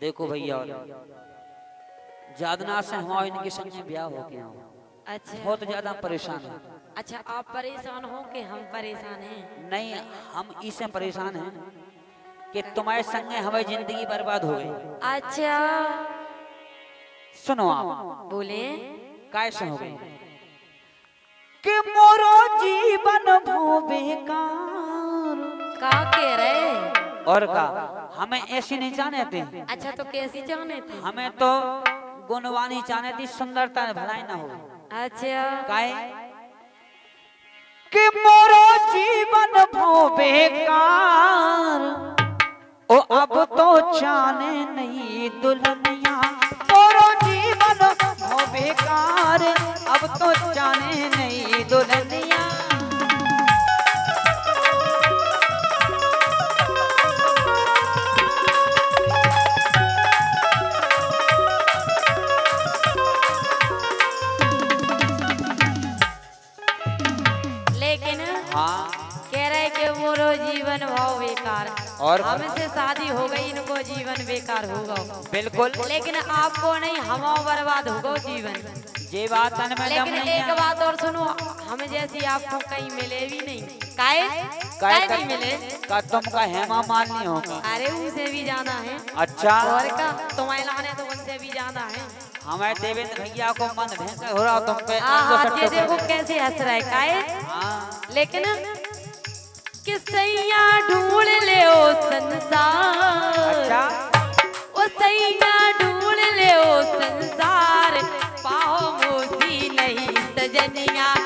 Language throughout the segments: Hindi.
देखो भैया जादना से हुआ इनके संग में ब्याह हो गया अच्छा। बहुत ज़्यादा परेशान है। अच्छा आप परेशान हो कि हम परेशान हैं? नहीं हम इससे परेशान हैं कि तुम्हारे संग में हमारी ज़िंदगी बर्बाद हो गई। अच्छा। सुनो आप। बोले। कैसे हो गई कि मोरो जीवन भो बेकार का कह रहे? और का। हमें ऐसी नहीं जाने थे अच्छा तो कैसी जाने थे हमें तो गुणवानी जाने थी सुंदरता भलाई ना हो। अच्छा। काहे? कि मोरो जीवन भो बेकार। ओ अब तो जाने नहीं दुल्हनिया। मोरो जीवन भो बेकार। अब तो जाने नहीं दुल्हनिया। बेकार होगा बिल्कुल। लेकिन आपको नहीं हमारा बर्बाद होगा जीवन। ये बात लेकिन एक बात और सुनो हम जैसी आपको कहीं मिले भी नहीं। काहे काहे काहे का- नहीं मिले? का तुमका हेमा मालिनी होगा। अरे उनसे भी जाना है। अच्छा। और का तुम्हारे लाने तो उनसे भी जाना है। हमारे देवेंद्र भैया को मन हो रहा तुम पे। अंगो हाँ ये देखो कैसे हंस रहा है काहे हाँ। लेकिन किसैया ढूंढ ले ओ संसार? अच्छा। ढूंढ ले संसार पाओ मोती नहीं सजनिया।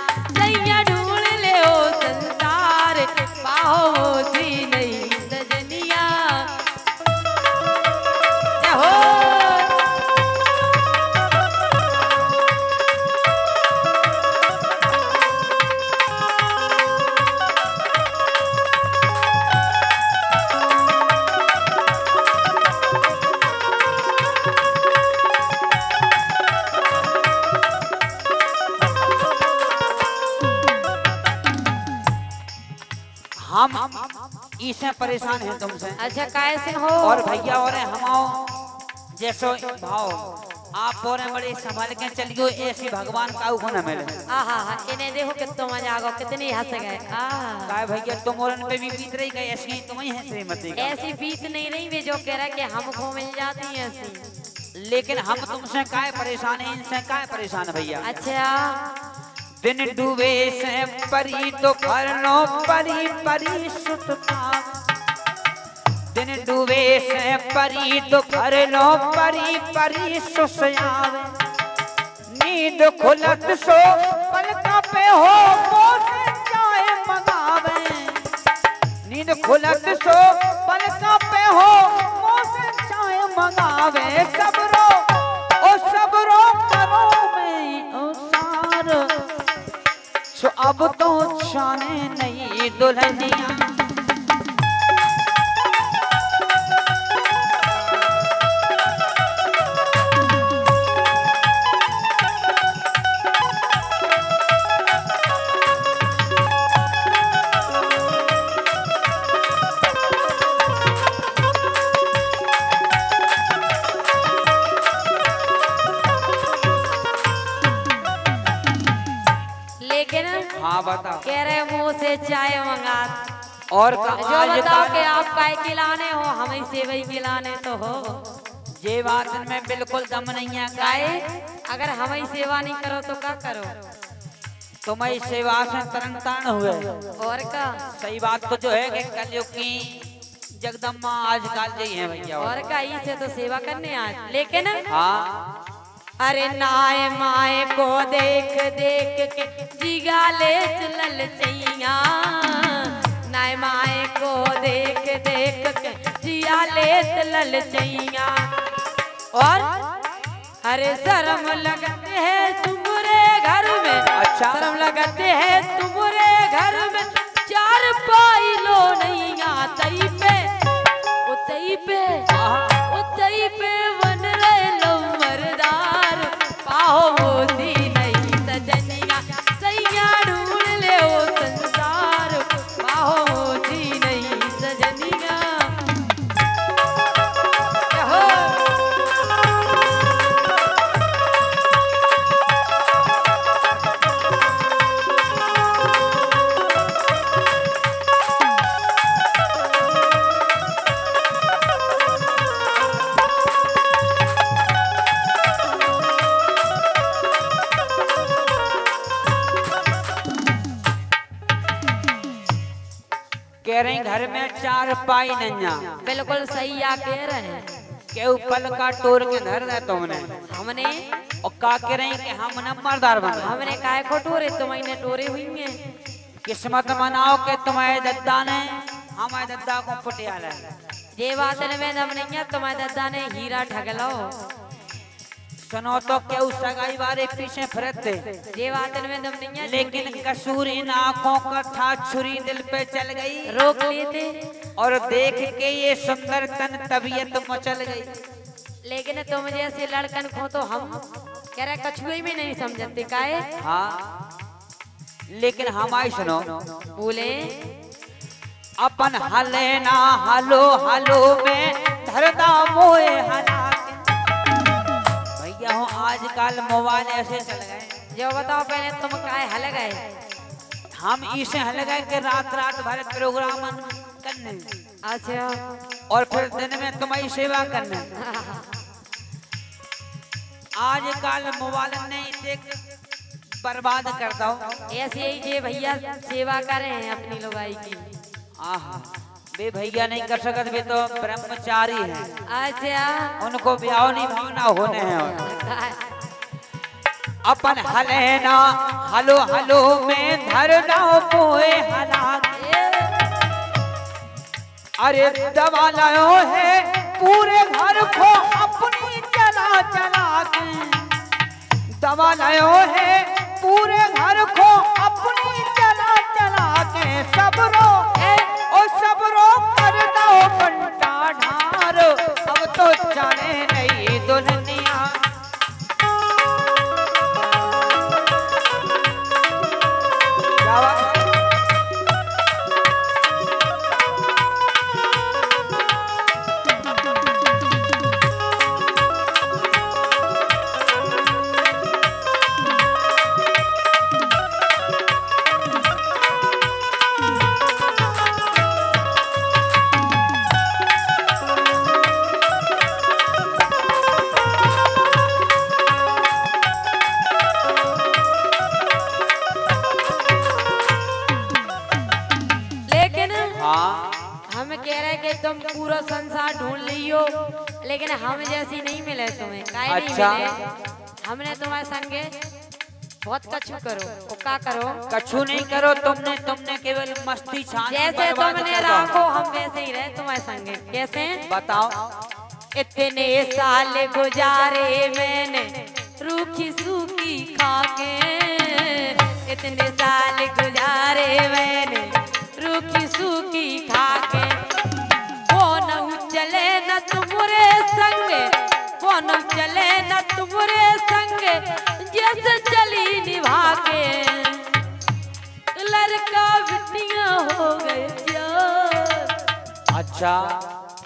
हम इससे परेशान है तुमसे। अच्छा कैसे हो। और भैया और हम आओ। जैसो भाव आप और बड़े संभाल के चलियो ऐसी भगवान का उखो न मिले। इन्हें देखो कितना मज़ा आ गया कितनी हंस गए। काय भैया तुम और पे भी बीत रही गई ऐसी तुम ही है श्रीमती का। ऐसी बीत नहीं रही वे जो कह रहा कि हमको मिल जाती है ऐसी। लेकिन हम तुमसे काय परेशान है इनसे काय परेशान भैया? अच्छा। दिन डूबे से परी तो फरनो परी परी सुतता। दिन डूबे से परी तो फरनो परी परी सुसयावे। नींद खुलत सो पलका पे हो चाहे मंगावे। नींद खुलत सो पलका दुल्हनिया। कह रहे मुँह से चाय मंगा और का जो बताओ का- कि आप काय खिलाने हो हमें सेवई खिलाने तो हो। ये बात में बिल्कुल दम नहीं है गाय। अगर हमें सेवा नहीं करो तो क्या करो? तुम्हारी सेवा से तरन तारण हुए। और का सही बात तो जो है कि कलयुग की जगदम्बा आजकल जी है भैया। और का इसे तो सेवा करने आज लेकिन हाँ। अरे नाय माए को देख देख के जिगा ले चलल चैया। नाय माए को देख देख के जिया ले चलल चैया। और अरे शर्म लगते है तुम्हारे घर में। अच्छा। शर्म लगते है तुम्हारे घर में। चार पाई लो नहीं आतई पे उतई पे उतई पे। आओ चार पाई नैया बिल्कुल सही आ कह रहे हैं के पल का टोर के धर दे तुमने हमने और का कह रही कि हम नंबरदार बन हमने काय को टोरे तुम्हारे टोरे हुई हैं किस्मत मनाओ के तुम्हारे दद्दा ने हमारे दद्दा को पटियाला ये बात में दम नहीं है तुम्हारे दादा ने हीरा ठगलो सुनो तो क्यों सगाई बारे पीछे फिरते? ये बात में दम नहीं है लेकिन कसूर इन आँखों का था छुरी दिल पे चल गई। रोक थे। और देख के ये सुंदर तन तबीयत मचल गई। लेकिन तुम जैसे लड़कन को तो हम कह रहे कछुए में नहीं समझते काहे? हाँ। लेकिन हमारी सुनो। बोले। अपन हले ना हलो हलो में धरदा मोए हला। हो आजकल मोबाइल ऐसे चल गए। जो बताओ पहले तुम काहे हल गए? हम इसे हल गए कि रात रात भर प्रोग्राम करने। अच्छा। और फिर दिन में तुम्हारी सेवा करने। आजकल मोबाइल ने इसे बर्बाद कर दो। ऐसे ही ये भैया सेवा कर रहे हैं अपनी लोगाई की। आहा बे भैया नहीं कर सकत वे तो ब्रह्मचारी हैं। अच्छा। उनको ब्याह नहीं भावना होने हैं। और। अपन हलेना हलो हलो में धरना मोए हला। अरे दवा लायो है पूरे घर को अपनी चला चला के दवा लायो है पूरे घर को अपनी चला चला के सबरो कि तुम पूरा संसार ढूंढ लियो लेकिन हम जैसी नहीं मिले तुम्हें काहे नहीं अच्छा। मिले? हमने तुम्हारे संगे बहुत कछु करो वो का करो। कछु नहीं करो तुमने तुमने केवल मस्ती छान जैसे तुमने राखो हम वैसे ही रहे तुम्हारे संगे कैसे? बताओ। इतने साल गुजारे मैंने रूखी सूखी खाके। इतने साल गुजारे मैंने रूखी सूखी खाके कौन चले न तुम्हारे संग जैसे चली निभा के लड़का बिटिया हो गए अच्छा।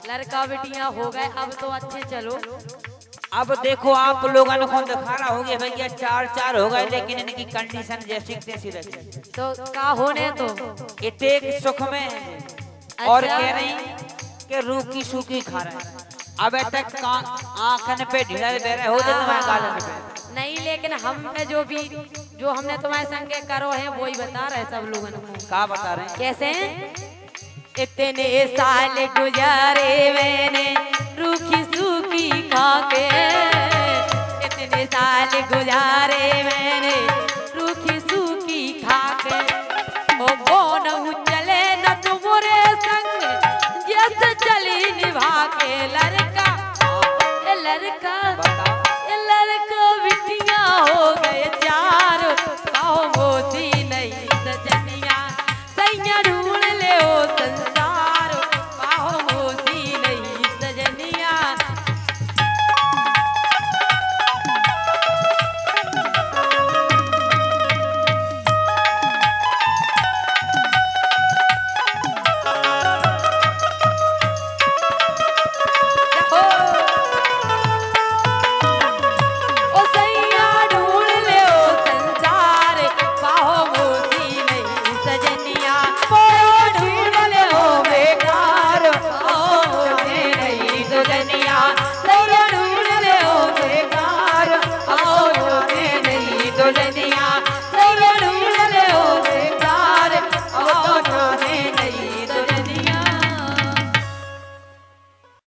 लड़का बिटिया हो गए अब तो अच्छे चलो। अब देखो आप लोगों को दिखाना हो गया भैया चार चार हो गए लेकिन इनकी कंडीशन जैसी तैसी रही तो का होने तो? इतने सुख में है। और अच्छा। कह रही कि रूखी सूखी खा रहे अब तक आंखन पे ढीला दे रहे हो तो तुम्हारे गालन पे। नहीं लेकिन हम पे जो भी जो हमने तुम्हारे संगे करो है वो ही बता रहे सब लोगों को क्या बता रहे हैं? कैसे इतने साल गुजारे मैंने रूखी सूखी खाके। इतने साल गुजारे पैर का